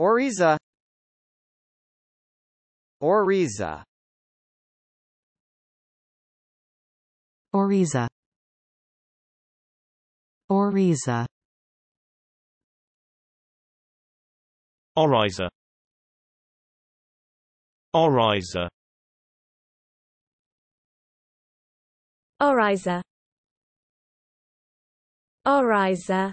Oriza. Oriza. Oriza. Oriza. Oriza. Oriza. Oriza. Oriza.